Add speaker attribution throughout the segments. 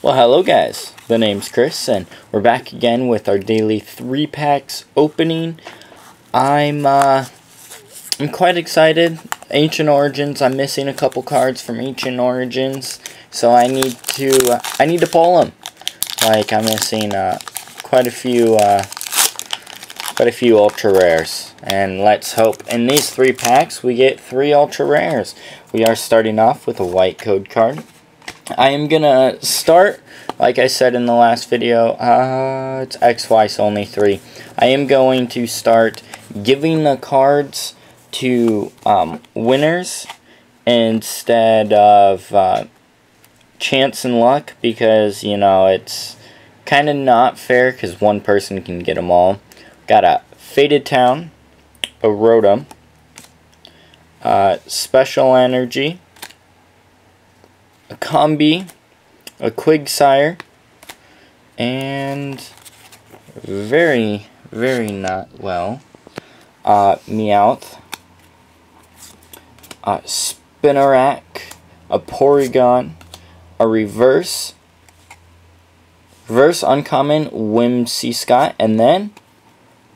Speaker 1: Well, hello guys. The name's Chris, and we're back again with our daily three packs opening. I'm uh, I'm quite excited. Ancient Origins. I'm missing a couple cards from Ancient Origins, so I need to uh, I need to pull them. Like I'm missing uh, quite a few uh, quite a few ultra rares, and let's hope in these three packs we get three ultra rares. We are starting off with a white code card. I am gonna start, like I said in the last video, uh, it's XY, so only three. I am going to start giving the cards to um, winners instead of uh, chance and luck because, you know, it's kind of not fair because one person can get them all. Got a Faded Town, a Rotom, uh, Special Energy, a Combee, a Quagsire, and very, very not well, uh, Meowth, a Spinarak, a Porygon, a Reverse, Reverse Uncommon Whimsicott, and then,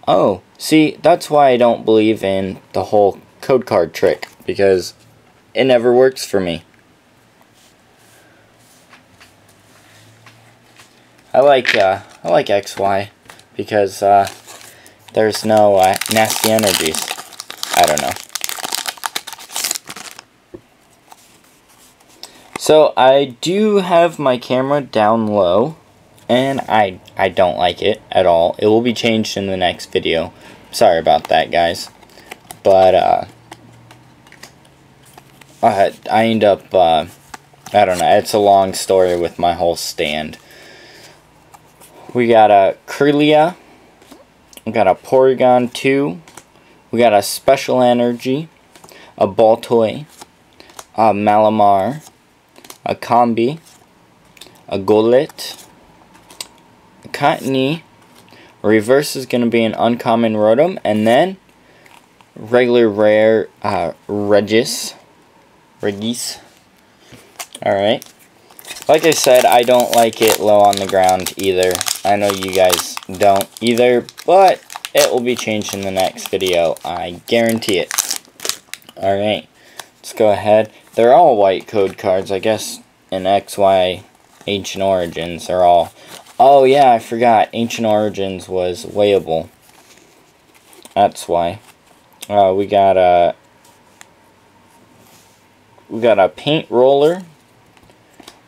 Speaker 1: oh, see, that's why I don't believe in the whole code card trick, because it never works for me. I like uh, I like XY because uh, there's no uh, nasty energies. I don't know. So I do have my camera down low and I I don't like it at all. It will be changed in the next video. Sorry about that guys. But uh, I, I end up uh, I don't know, it's a long story with my whole stand. We got a Kirlia. We got a Porygon 2. We got a Special Energy. A Baltoy. A Malamar. A Combee. A Golett. A Cottonee. Reverse is going to be an uncommon Rotom. And then regular rare uh, Regis. Regis. Alright. Like I said, I don't like it low on the ground either. I know you guys don't either, but it will be changed in the next video. I guarantee it. Alright, let's go ahead. They're all white code cards. I guess in XY Ancient Origins are all... Oh yeah, I forgot. Ancient Origins was weighable. That's why. Uh, we got a... We got a paint roller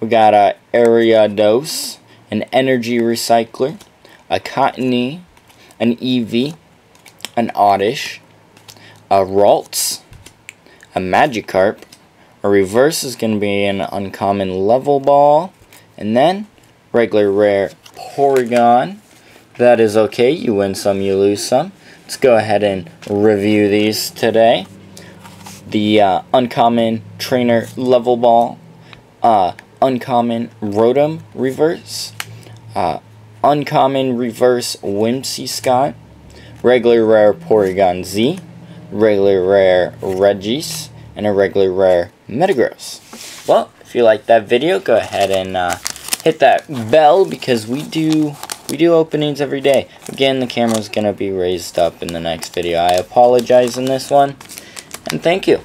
Speaker 1: we got a Ariados, an energy recycler, a Cottonee, an Eevee, an Oddish, a Ralts, a Magikarp, a reverse is going to be an uncommon level ball, and then regular rare Porygon. That is okay, you win some, you lose some. Let's go ahead and review these today. The uh, uncommon trainer level ball, uh, uncommon Rotom reverse, uh, uncommon reverse Whimsicott, regular rare Porygon Z, regular rare Regis, and a regular rare Metagross. Well, if you like that video, go ahead and uh, hit that bell because we do we do openings every day. Again, the camera's going to be raised up in the next video. I apologize in this one, and thank you.